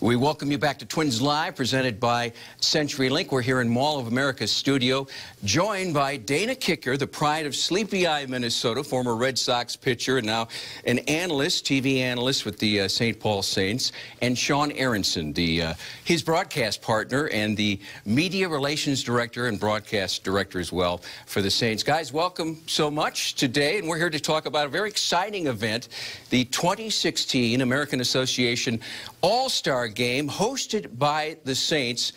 We welcome you back to Twins Live, presented by CenturyLink. We're here in Mall of America studio, joined by Dana Kiecker, the pride of Sleepy Eye, Minnesota, former Red Sox pitcher and now an analyst, TV analyst with the uh, St. Paul Saints, and Sean Aronson, the uh, his broadcast partner and the media relations director and broadcast director as well for the Saints. Guys, welcome so much today, and we're here to talk about a very exciting event, the 2016 American Association All-Star all-Star game hosted by the Saints.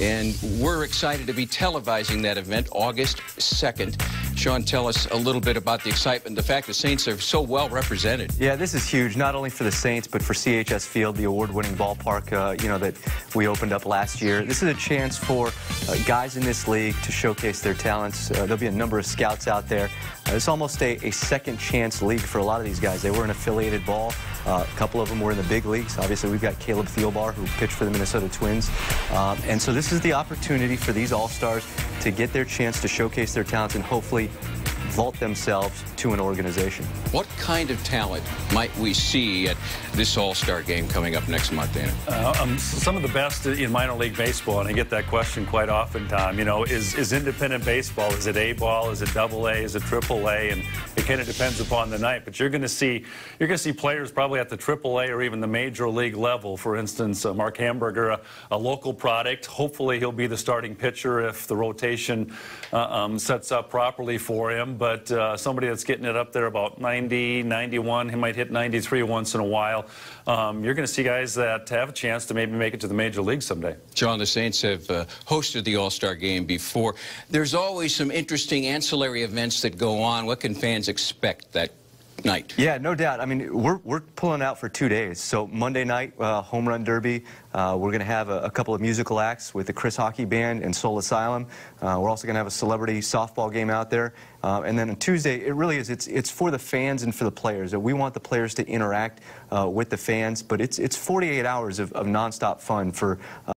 And we're excited to be televising that event August 2nd. Sean, tell us a little bit about the excitement, the fact the Saints are so well represented. Yeah, this is huge, not only for the Saints, but for CHS Field, the award-winning ballpark, uh, you know, that we opened up last year. This is a chance for uh, guys in this league to showcase their talents. Uh, there'll be a number of scouts out there. Uh, it's almost a, a, second chance league for a lot of these guys. They were in affiliated ball. Uh, a couple of them were in the big leagues. Obviously, we've got Caleb Thielbar, who pitched for the Minnesota Twins. Um, and so this is the opportunity for these All-Stars to get their chance to showcase their talents and hopefully vault themselves to an organization. What kind of talent might we see at this All-Star game coming up next month, Dana? Uh, um, some of the best in minor league baseball, and I get that question quite often, Tom, you know, is, is independent baseball, is it A ball, is it double A, is it triple A, and it kind of depends upon the night, but you're going to see, you're going to see players probably at the triple A or even the major league level. For instance, uh, Mark Hamburger, a, a, local product. Hopefully he'll be the starting pitcher if the rotation uh, um, sets up properly for him but uh, somebody that's getting it up there about 90, 91, he might hit 93 once in a while. Um, you're going to see guys that have a chance to maybe make it to the major league someday. John, the Saints have uh, hosted the All-Star game before. There's always some interesting ancillary events that go on. What can fans expect that night. Yeah, no doubt. I mean, we're, we're pulling out for two days. So Monday night, uh, Home Run Derby. Uh, we're going to have a, a, couple of musical acts with the Chris Hawkey Band and Soul Asylum. Uh, we're also going to have a celebrity softball game out there. Uh, and then on Tuesday, it really is, it's, it's for the fans and for the players. We want the players to interact uh, with the fans, but it's, it's 48 hours of, of nonstop fun for